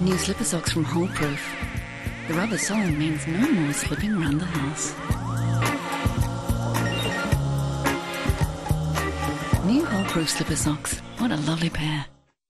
New slipper socks from Holeproof. The rubber sole means no more slipping around the house. New Holeproof slipper socks. What a lovely pair.